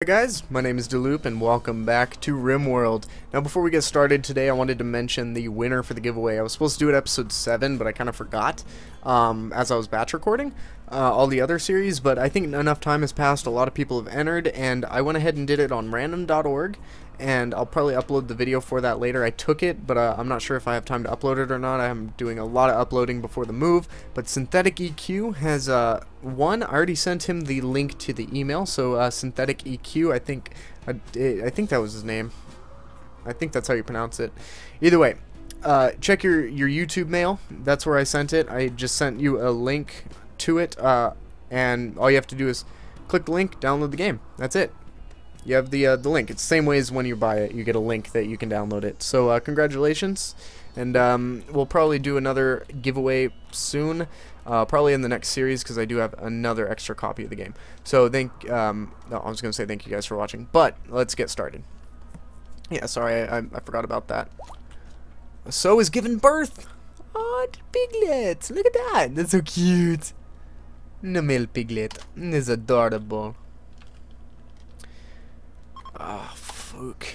Hey guys, my name is Dylloop and welcome back to RimWorld. Now before we get started today I wanted to mention the winner for the giveaway. I was supposed to do it episode 7 but I kind of forgot um, as I was batch recording uh, all the other series but I think enough time has passed, a lot of people have entered and I went ahead and did it on random.org and I'll probably upload the video for that later. I took it, but uh, I'm not sure if I have time to upload it or not. I'm doing a lot of uploading before the move, but SyntheticEQ has uh, one. I already sent him the link to the email, so uh, SyntheticEQ, I think, I, I think that was his name. I think that's how you pronounce it. Either way, uh, check your, your YouTube mail. That's where I sent it. I just sent you a link to it, uh, and all you have to do is click the link, download the game. That's it you have the uh, the link. It's the same way as when you buy it. You get a link that you can download it. So uh, congratulations, and um, we'll probably do another giveaway soon, uh, probably in the next series because I do have another extra copy of the game. So thank. Um, no, I was gonna say thank you guys for watching, but let's get started. Yeah, sorry, I, I, forgot about that. So is given birth. Oh, piglets! Look at that. That's so cute. Male piglet is adorable. Oh, fuck.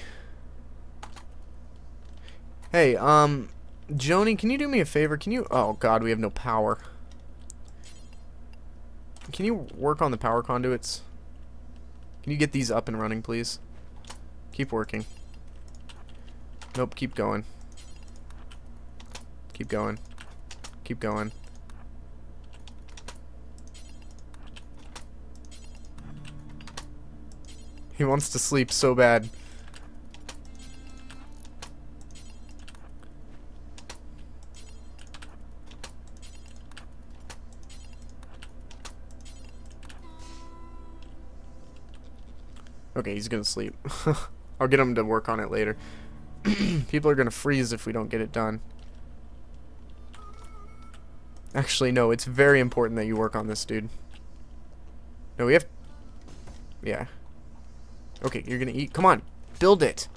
Hey, um, Joni, can you do me a favor? Can you... Oh, God, we have no power. Can you work on the power conduits? Can you get these up and running, please? Keep working. Nope, keep going. Keep going. Keep going. He wants to sleep so bad. Okay, he's gonna sleep. I'll get him to work on it later. People are gonna freeze if we don't get it done. Actually, no, it's very important that you work on this, dude. No, we have... Yeah. Okay, you're gonna eat. Come on, build it.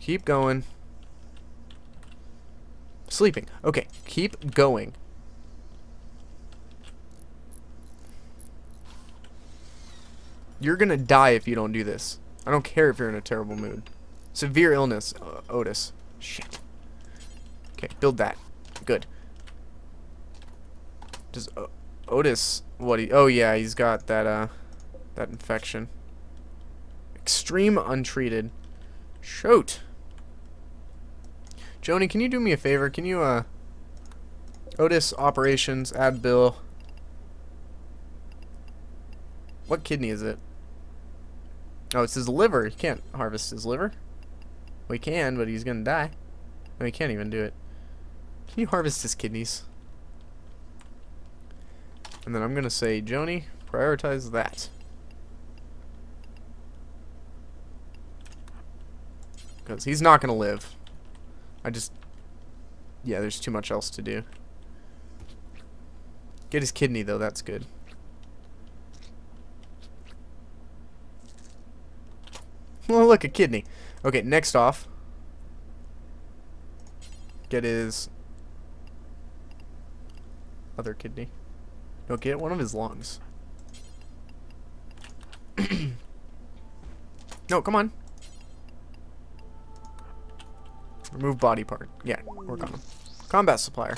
Keep going. Sleeping. Okay, keep going. You're gonna die if you don't do this. I don't care if you're in a terrible mood. Severe illness, uh, Otis. Shit. Okay, build that. Good. Does uh, Otis, what he, oh yeah, he's got that, uh, that infection. Extreme untreated. Shoot. Joni, can you do me a favor? Can you, uh, Otis operations, add bill. What kidney is it? Oh, it's his liver. He can't harvest his liver. We can, but he's gonna die. No, he can't even do it. Can you harvest his kidneys? And then I'm gonna say, Joni, prioritize that. Because he's not gonna live. I just... Yeah, there's too much else to do. Get his kidney, though. That's good. Well, look, a kidney. Okay, next off. Get his other kidney. No, get one of his lungs. no, come on. Remove body part. Yeah, work on him. Combat supplier.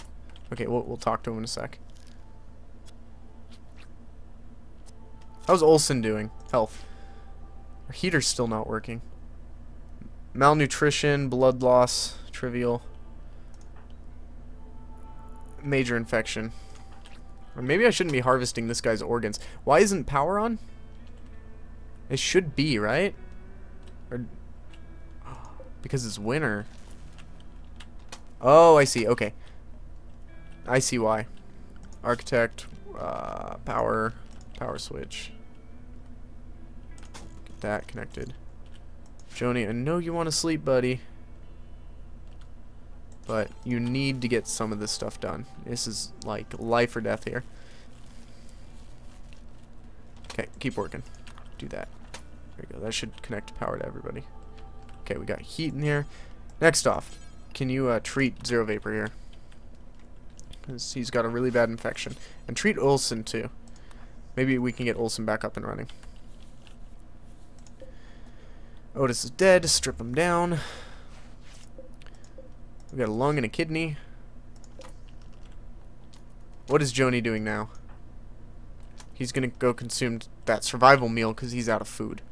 Okay, we'll, we'll talk to him in a sec. How's Olson doing? Health. Our heater's still not working. Malnutrition, blood loss, trivial. Major infection. Or maybe I shouldn't be harvesting this guy's organs. Why isn't power on? It should be, right? Or because it's winter. Oh, I see. Okay. I see why. Architect, uh, power, power switch that connected. Joni, I know you want to sleep, buddy. But you need to get some of this stuff done. This is like life or death here. Okay, keep working. Do that. There you go. That should connect power to everybody. Okay, we got heat in here. Next off, can you uh, treat Zero Vapor here? Because he's got a really bad infection. And treat Olson too. Maybe we can get Olson back up and running. Otis is dead. Strip him down. We got a lung and a kidney. What is Joni doing now? He's gonna go consume that survival meal because he's out of food.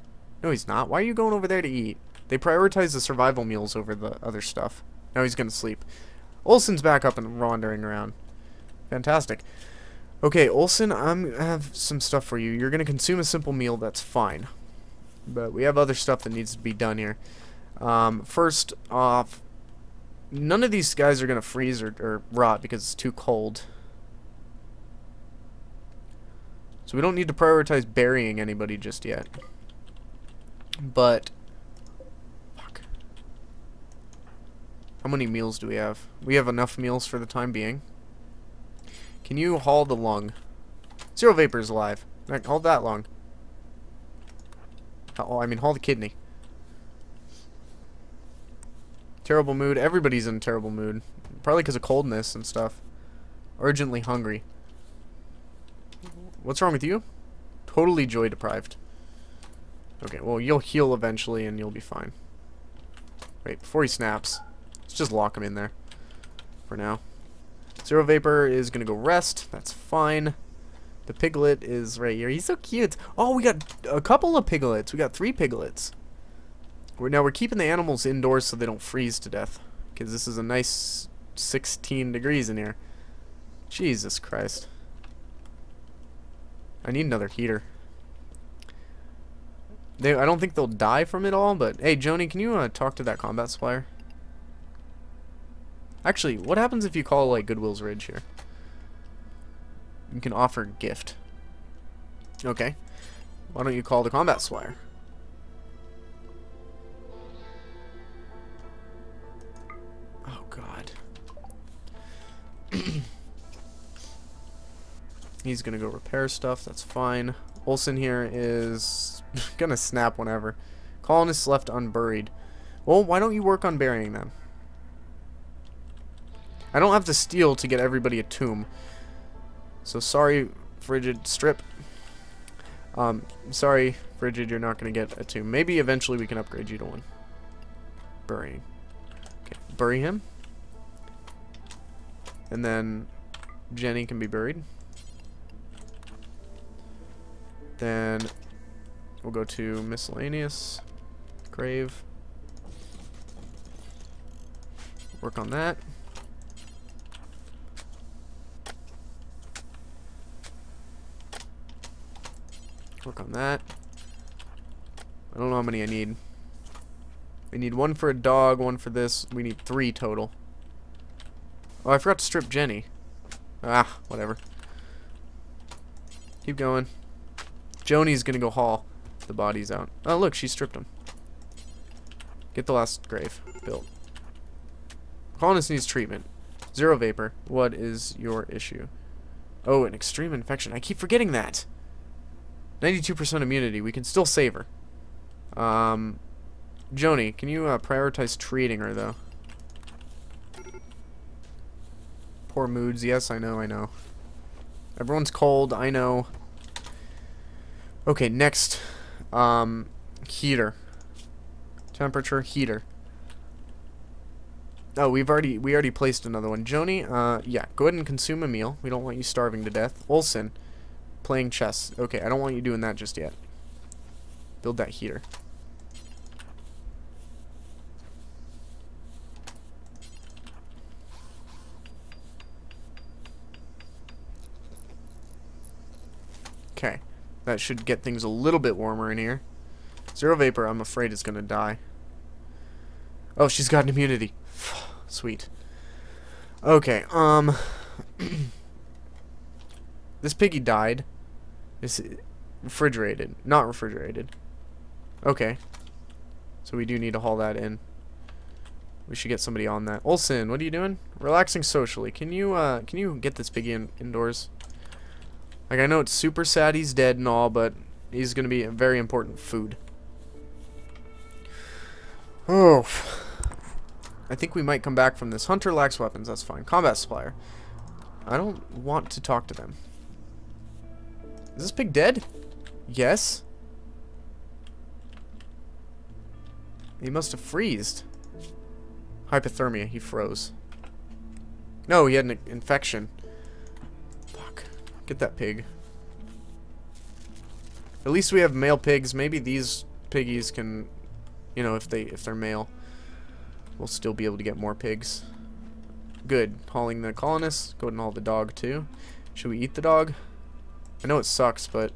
No, he's not. Why are you going over there to eat? They prioritize the survival meals over the other stuff. Now he's gonna sleep. Olson's back up and wandering around. Fantastic. Okay, Olson, I'm, I have some stuff for you. You're to consume a simple meal, that's fine. But we have other stuff that needs to be done here. Um, first off, none of these guys are going to freeze or, or rot because it's too cold. So we don't need to prioritize burying anybody just yet. But, fuck. How many meals do we have? We have enough meals for the time being. Can you haul the lung? Zero Vapor is alive. Hold that lung. Oh, I mean, haul the kidney. Terrible mood. Everybody's in terrible mood. Probably because of coldness and stuff. Urgently hungry. What's wrong with you? Totally joy deprived. Okay, well, you'll heal eventually and you'll be fine. Wait, before he snaps, let's just lock him in there for now. Zero Vapor is going to go rest. That's fine. The piglet is right here. He's so cute. Oh, we got a couple of piglets. We got three piglets. We're, now we're keeping the animals indoors so they don't freeze to death. Because this is a nice 16 degrees in here. Jesus Christ. I need another heater. They, I don't think they'll die from it all, but hey, Joni, can you uh, talk to that combat supplier? Actually, what happens if you call, like, Goodwill's Ridge here? You can offer gift. Okay. Why don't you call the combat supplier? Oh, God. He's gonna go repair stuff, that's fine. Olson here is gonna snap whenever. Colonists left unburied. Well, why don't you work on burying them? I don't have to steal to get everybody a tomb. So sorry, Frigid Strip. Um, sorry, Frigid, you're not going to get a tomb. Maybe eventually we can upgrade you to one. Burying. Okay, bury him. And then Jenny can be buried. Then we'll go to miscellaneous grave. Work on that. Work on that. I don't know how many I need. We need one for a dog, one for this. We need three total. Oh, I forgot to strip Jenny. Ah, whatever. Keep going. Joni's gonna go haul the bodies out. Oh, look, she stripped them. Get the last grave built. Colonist needs treatment. Zero vapor. What is your issue? Oh, an extreme infection. I keep forgetting that. 92% immunity. We can still save her. Um, Joni, can you uh, prioritize treating her, though? Poor moods. Yes, I know, I know. Everyone's cold. I know. Okay, next. Um, heater. Temperature, heater. Oh, we've already we already placed another one. Joni, uh, yeah, go ahead and consume a meal. We don't want you starving to death. Olson, Playing chess. Okay, I don't want you doing that just yet. Build that heater. Okay. That should get things a little bit warmer in here. Zero Vapor, I'm afraid, is going to die. Oh, she's got an immunity. Sweet. Okay, um... this piggy died. It's refrigerated. Not refrigerated. Okay. So we do need to haul that in. We should get somebody on that. Olson, what are you doing? Relaxing socially. Can you uh can you get this piggy in indoors? Like I know it's super sad he's dead and all, but he's gonna be a very important food. Oh. I think we might come back from this. Hunter lacks weapons. That's fine. Combat supplier. I don't want to talk to them. Is this pig dead? Yes. He must have freezed. Hypothermia. He froze. No, he had an infection. Fuck. Get that pig. At least we have male pigs. Maybe these piggies can, you know, if they if they're male, we'll still be able to get more pigs. Good. Hauling the colonists. Go ahead and haul the dog too. Should we eat the dog? I know it sucks, but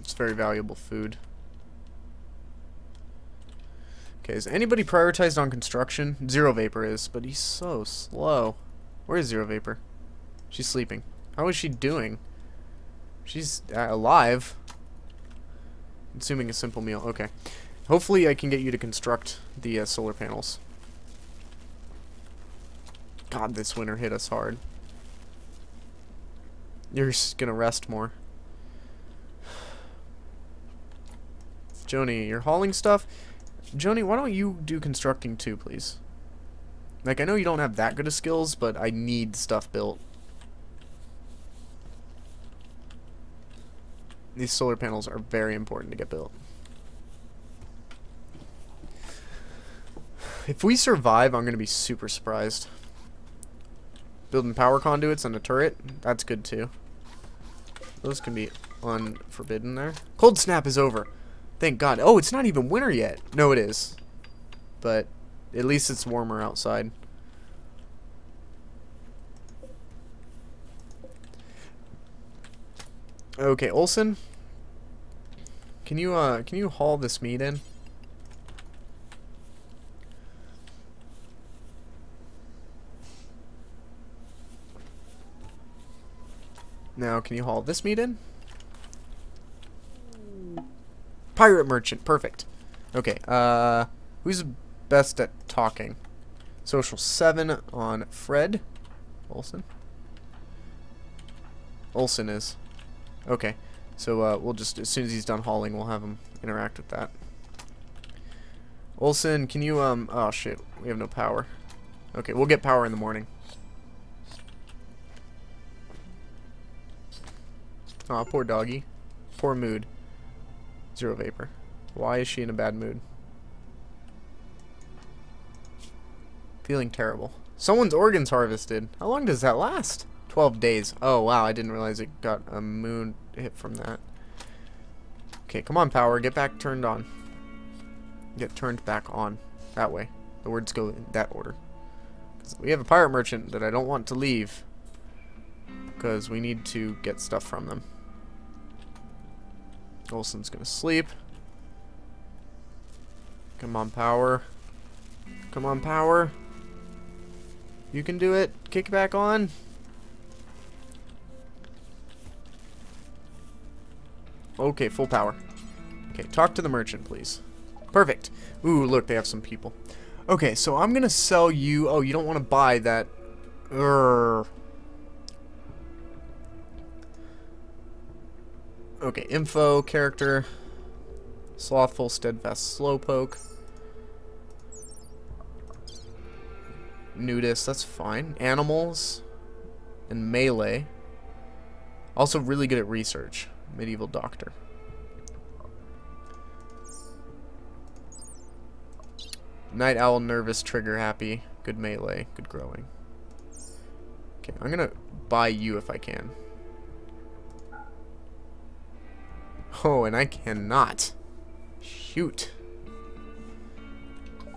it's very valuable food. Okay, is anybody prioritized on construction? Zero Vapor is, but he's so slow. Where is Zero Vapor? She's sleeping. How is she doing? She's uh, alive. Consuming a simple meal. Okay. Hopefully I can get you to construct the uh, solar panels. God, this winter hit us hard. You're just gonna rest more. Joni, you're hauling stuff? Joni, why don't you do constructing too, please? Like, I know you don't have that good of skills, but I need stuff built. These solar panels are very important to get built. If we survive, I'm going to be super surprised. Building power conduits and a turret, that's good too. Those can be unforbidden there. Cold snap is over. Thank God. Oh, it's not even winter yet. No, it is. But at least it's warmer outside. Okay, Olson. Can you uh can you haul this meat in? Now, can you haul this meat in? Pirate merchant, perfect. Okay, uh, who's best at talking? Social 7 on Fred. Olson? Olson is. Okay, so uh, we'll just, as soon as he's done hauling, we'll have him interact with that. Olson, can you, um, oh shit, we have no power. Okay, we'll get power in the morning. Aw, oh, poor doggy. Poor mood. Zero vapor. Why is she in a bad mood? Feeling terrible. Someone's organs harvested. How long does that last? 12 days. Oh, wow. I didn't realize it got a moon hit from that. Okay, come on, power. Get back turned on. Get turned back on. That way. The words go in that order. We have a pirate merchant that I don't want to leave. Because we need to get stuff from them. Olson's gonna sleep. Come on, power. Come on, power. You can do it. Kick back on. Okay, full power. Okay, talk to the merchant, please. Perfect. Ooh, look, they have some people. Okay, so I'm gonna sell you... Oh, you don't want to buy that... Urgh. Okay, info, character, slothful, steadfast, slowpoke, nudist, that's fine, animals, and melee. Also really good at research, medieval doctor. Night owl, nervous, trigger happy, good melee, good growing. Okay, I'm gonna buy you if I can. Oh, and I cannot. Shoot.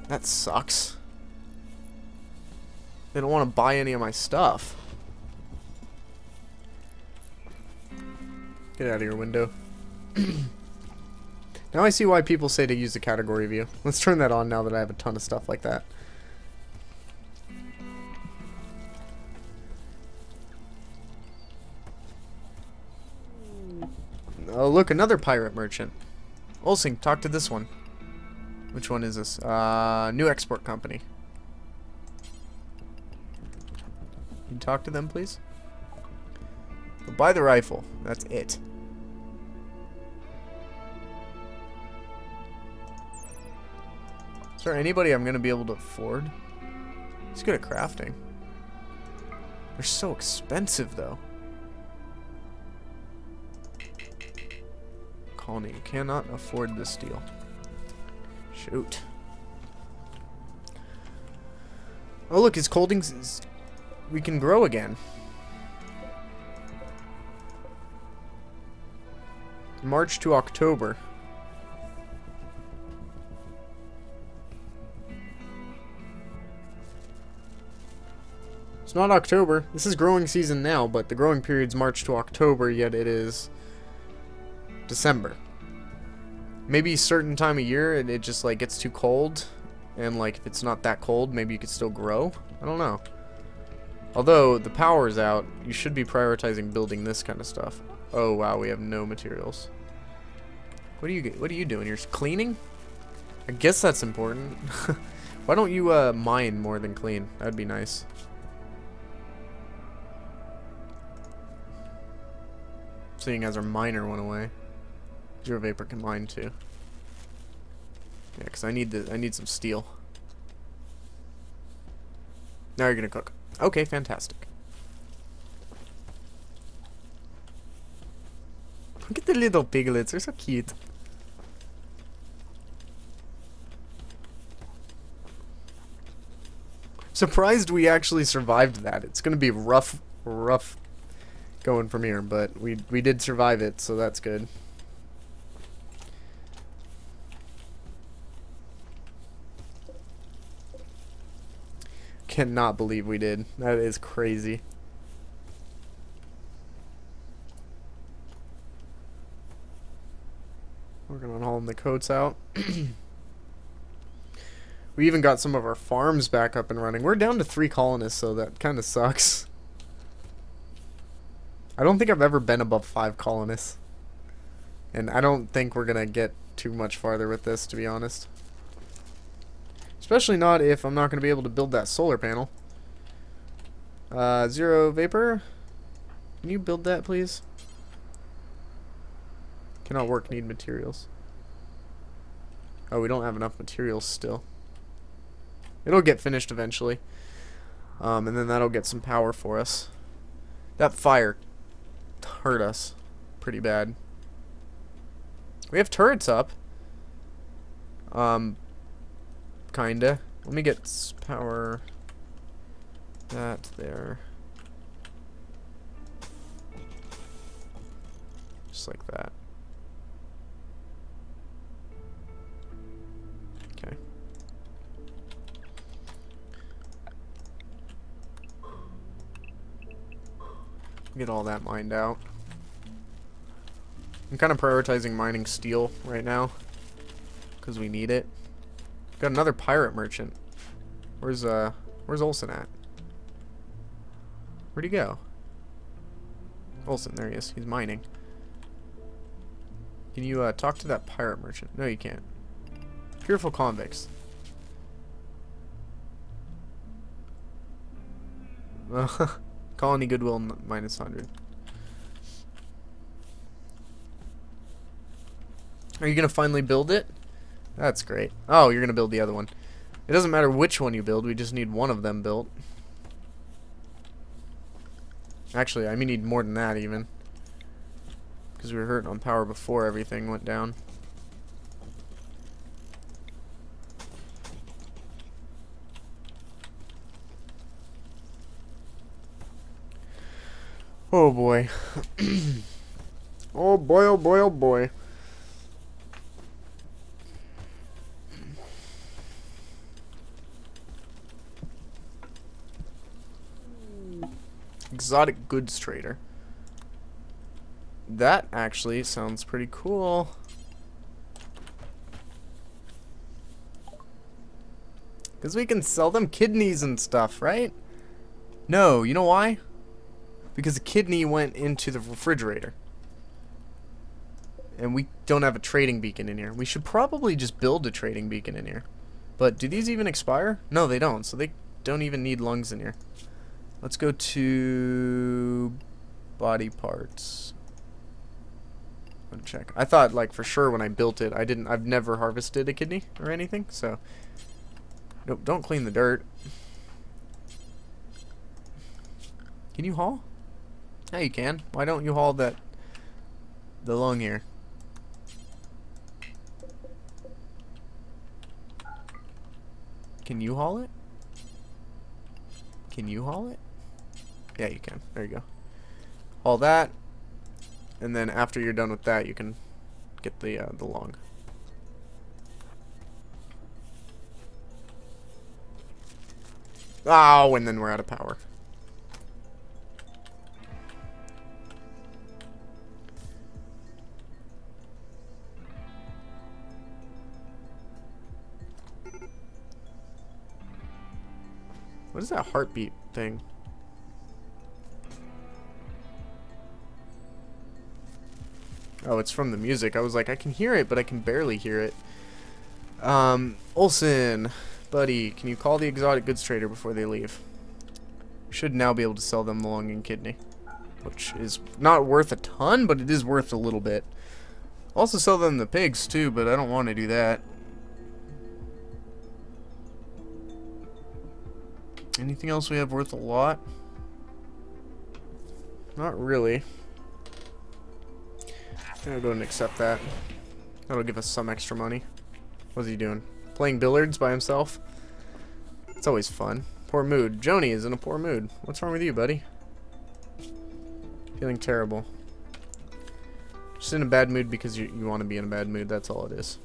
That sucks. They don't want to buy any of my stuff. Get out of your window. now I see why people say to use the category view. Let's turn that on now that I have a ton of stuff like that. Oh, look, another pirate merchant. Olson, talk to this one. Which one is this? Uh, new export company. Can you talk to them, please? We'll buy the rifle. That's it. Is there anybody I'm going to be able to afford? He's good at crafting. They're so expensive, though. Colony, cannot afford this deal. Shoot. Oh, look, his holdings is... We can grow again. March to October. It's not October. This is growing season now, but the growing period's March to October, yet it is December. Maybe a certain time of year and it just like gets too cold and like if it's not that cold, maybe you could still grow. I don't know. Although the power's out, you should be prioritizing building this kind of stuff. Oh wow, we have no materials. What are you what are you doing? You're cleaning? I guess that's important. Why don't you uh, mine more than clean? That'd be nice. Seeing as our miner went away. Zero vapor can mine too. Yeah, because I need the I need some steel. Now you're gonna cook. Okay, fantastic. Look at the little piglets, they're so cute. Surprised we actually survived that. It's gonna be rough, rough going from here, but we we did survive it, so that's good. Cannot believe we did. That is crazy. Working on hauling the coats out. we even got some of our farms back up and running. We're down to three colonists, so that kind of sucks. I don't think I've ever been above five colonists. And I don't think we're going to get too much farther with this, to be honest. Especially not if I'm not going to be able to build that solar panel. Uh, zero vapor. Can you build that, please? Cannot work, need materials. Oh, we don't have enough materials still. It'll get finished eventually. Um, and then that'll get some power for us. That fire hurt us pretty bad. We have turrets up. Um, kinda. Let me get power that there. Just like that. Okay. Get all that mined out. I'm kind of prioritizing mining steel right now. Because we need it. Got another pirate merchant. Where's, uh, where's Olson at? Where'd he go? Olson, there he is. He's mining. Can you, uh, talk to that pirate merchant? No, you can't. Fearful convicts. Colony Goodwill minus 100. Are you going to finally build it? That's great. Oh, you're going to build the other one. It doesn't matter which one you build, we just need one of them built. Actually, I mean need more than that even. Because we were hurting on power before everything went down. Oh boy. oh boy, oh boy, oh boy. Exotic goods trader. That actually sounds pretty cool. Because we can sell them kidneys and stuff, right? No, you know why? Because the kidney went into the refrigerator. And we don't have a trading beacon in here. We should probably just build a trading beacon in here. But do these even expire? No, they don't. So they don't even need lungs in here. Let's go to body parts. Let me check. I thought like for sure when I built it, I didn't. I've never harvested a kidney or anything, so nope. Don't clean the dirt. Can you haul? Yeah, you can. Why don't you haul that the lung here? Can you haul it? Can you haul it? Yeah, you can. There you go. All that, and then after you're done with that, you can get the uh, the lung. Oh, and then we're out of power. What is that heartbeat thing? Oh, it's from the music. I was like, I can hear it, but I can barely hear it. Um, Olson, buddy, can you call the exotic goods trader before they leave? Should now be able to sell them the lung and kidney. Which is not worth a ton, but it is worth a little bit. Also sell them the pigs, too, but I don't want to do that. Anything else we have worth a lot? Not really. I'll go and accept that. That'll give us some extra money. What's he doing? Playing billiards by himself? It's always fun. Poor mood. Joni is in a poor mood. What's wrong with you, buddy? Feeling terrible. Just in a bad mood because you, you want to be in a bad mood. That's all it is.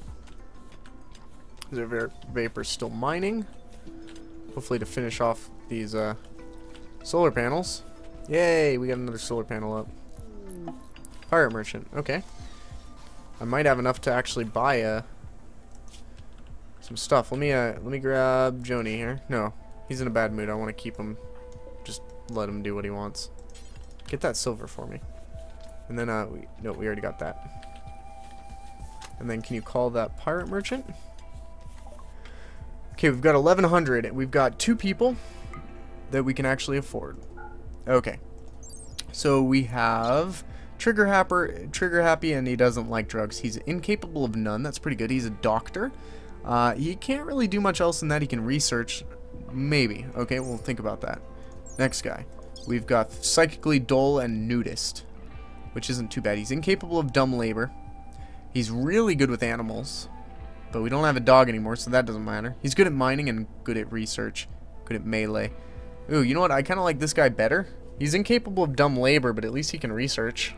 Is there vapor still mining? Hopefully to finish off these uh, solar panels. Yay, we got another solar panel up. Pirate merchant. Okay. I might have enough to actually buy uh, some stuff. Let me uh, let me grab Joni here. No, he's in a bad mood. I want to keep him. Just let him do what he wants. Get that silver for me. And then uh, we no, we already got that. And then can you call that pirate merchant? Okay, we've got 1100. We've got two people that we can actually afford. Okay. So we have Trigger Happer, Trigger Happy, and he doesn't like drugs. He's incapable of none. That's pretty good. He's a doctor. Uh, he can't really do much else than that. He can research. Maybe. Okay, we'll think about that. Next guy. We've got Psychically Dull and Nudist, which isn't too bad. He's incapable of dumb labor. He's really good with animals, but we don't have a dog anymore, so that doesn't matter. He's good at mining and good at research, good at melee. Ooh, you know what? I kind of like this guy better. He's incapable of dumb labor, but at least he can research.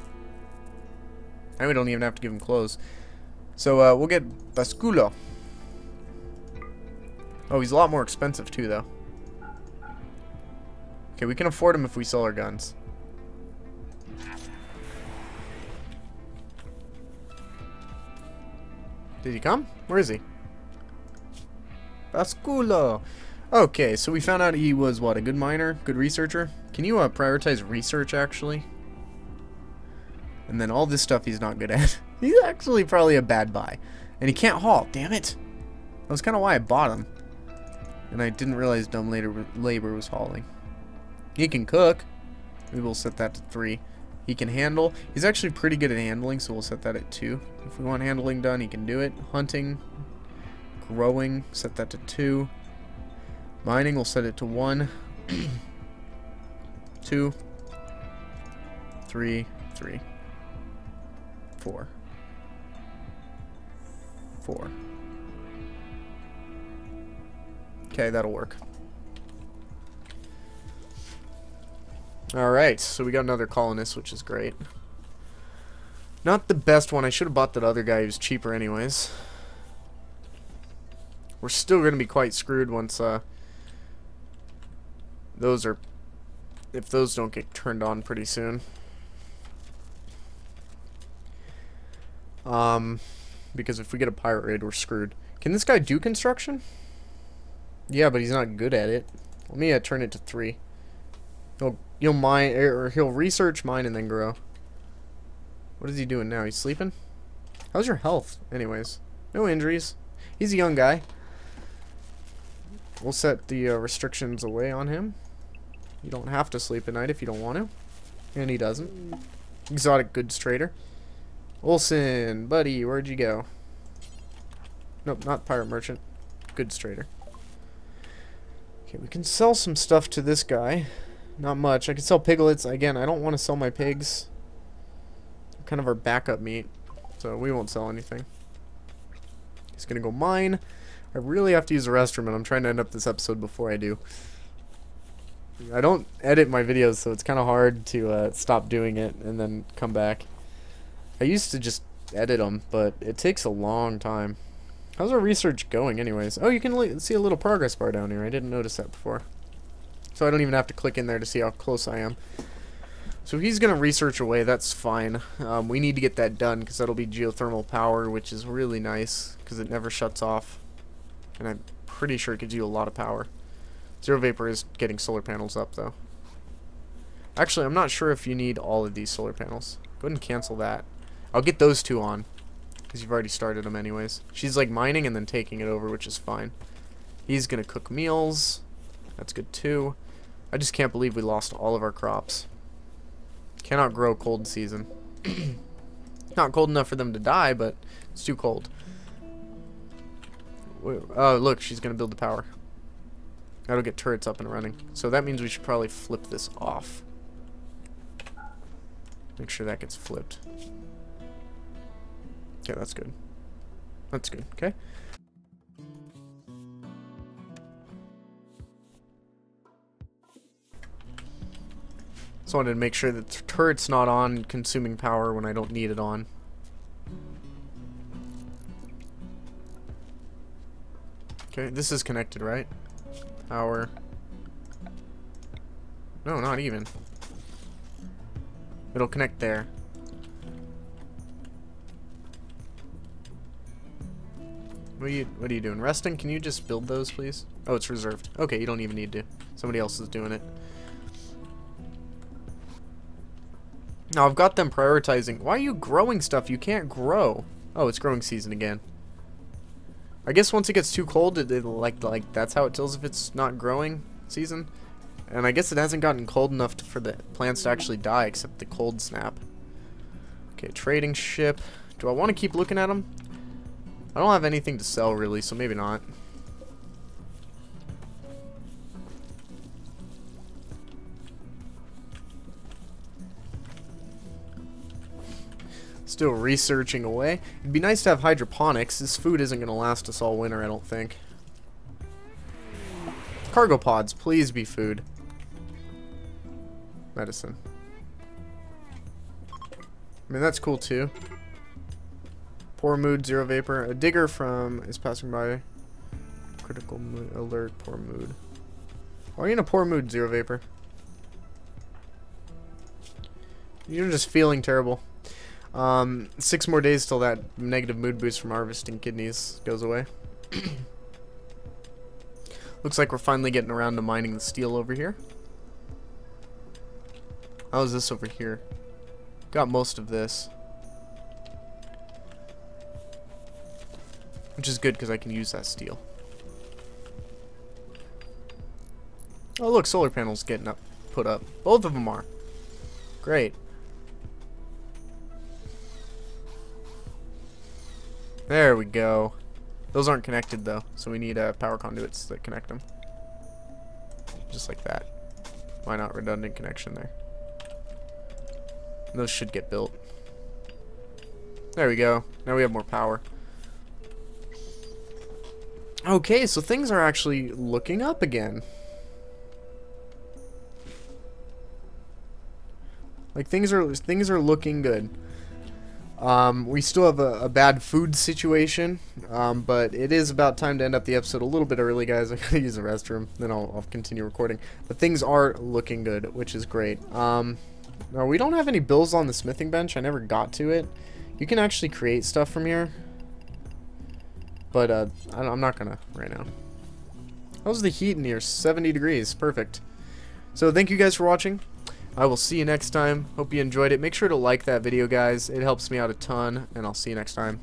And we don't even have to give him clothes. So uh, we'll get Basculo. Oh, he's a lot more expensive too, though. Okay, we can afford him if we sell our guns. Did he come? Where is he? Basculo. Okay, so we found out he was, what, a good miner? Good researcher? Can you uh, prioritize research, actually? And then all this stuff he's not good at. he's actually probably a bad buy. And he can't haul. Damn it. That was kind of why I bought him. And I didn't realize dumb labor, labor was hauling. He can cook. We will set that to 3. He can handle. He's actually pretty good at handling, so we'll set that at 2. If we want handling done, he can do it. Hunting. Growing. Set that to 2. Mining, we'll set it to 1. 2. 3. 3 four. Four. Okay, that'll work. Alright, so we got another colonist, which is great. Not the best one. I should have bought that other guy who's cheaper anyways. We're still going to be quite screwed once uh, those are... If those don't get turned on pretty soon. Um, because if we get a pirate raid, we're screwed. Can this guy do construction? Yeah, but he's not good at it. Let me uh, turn it to three. He'll he'll mine or he'll research, mine, and then grow. What is he doing now? He's sleeping. How's your health, anyways? No injuries. He's a young guy. We'll set the uh, restrictions away on him. You don't have to sleep at night if you don't want to. And he doesn't. Exotic goods trader. Olson, buddy, where'd you go? Nope, not pirate merchant. Goods trader. Okay, we can sell some stuff to this guy. Not much. I can sell piglets. Again, I don't want to sell my pigs. kind of our backup meat. So we won't sell anything. He's going to go mine. I really have to use the restroom, and I'm trying to end up this episode before I do. I don't edit my videos, so it's kind of hard to uh, stop doing it and then come back. I used to just edit them, but it takes a long time. How's our research going anyways? Oh, you can see a little progress bar down here. I didn't notice that before. So I don't even have to click in there to see how close I am. So he's going to research away. That's fine. Um, we need to get that done because that'll be geothermal power, which is really nice because it never shuts off. And I'm pretty sure it gives you a lot of power. Zero Vapor is getting solar panels up, though. Actually, I'm not sure if you need all of these solar panels. Go ahead and cancel that. I'll get those two on because you've already started them anyways. She's like mining and then taking it over, which is fine. He's going to cook meals. That's good too. I just can't believe we lost all of our crops. Cannot grow cold season. Not cold enough for them to die, but it's too cold. Oh, look, she's going to build the power. That'll get turrets up and running. So that means we should probably flip this off. Make sure that gets flipped. Yeah, that's good. That's good, okay? So I wanted to make sure that the turret's not on consuming power when I don't need it on. Okay, this is connected, right? Power. No, not even. It'll connect there. What are you what are you doing? Resting? Can you just build those please? Oh, it's reserved. Okay, you don't even need to. Somebody else is doing it. Now I've got them prioritizing. Why are you growing stuff? You can't grow. Oh, it's growing season again. I guess once it gets too cold, it, it like like that's how it tells if it's not growing season. And I guess it hasn't gotten cold enough to, for the plants to actually die, except the cold snap. Okay, trading ship. Do I want to keep looking at them? I don't have anything to sell really, so maybe not. Still researching away. It'd be nice to have hydroponics. This food isn't going to last us all winter, I don't think. Cargo pods, please be food. Medicine. I mean, that's cool too. Poor mood, zero vapor. A digger from is passing by. Critical mood, alert, poor mood. Why are you in a poor mood, zero vapor? You're just feeling terrible. Um, six more days till that negative mood boost from harvesting kidneys goes away. Looks like we're finally getting around to mining the steel over here. How's this over here? Got most of this. Which is good because I can use that steel. Oh look, solar panels getting up, put up. Both of them are. Great. There we go. Those aren't connected though, so we need uh, power conduits that connect them. Just like that. Why not redundant connection there? Those should get built. There we go. Now we have more power. Okay, so things are actually looking up again. Like things are things are looking good. Um, we still have a, a bad food situation, um, but it is about time to end up the episode a little bit early, guys. I gotta use the restroom, then I'll, I'll continue recording. But things are looking good, which is great. Um, we don't have any bills on the smithing bench. I never got to it. You can actually create stuff from here, but uh, I'm not gonna right now. How's the heat in here? 70 degrees. Perfect. So thank you guys for watching. I will see you next time. Hope you enjoyed it. Make sure to like that video, guys. It helps me out a ton, and I'll see you next time.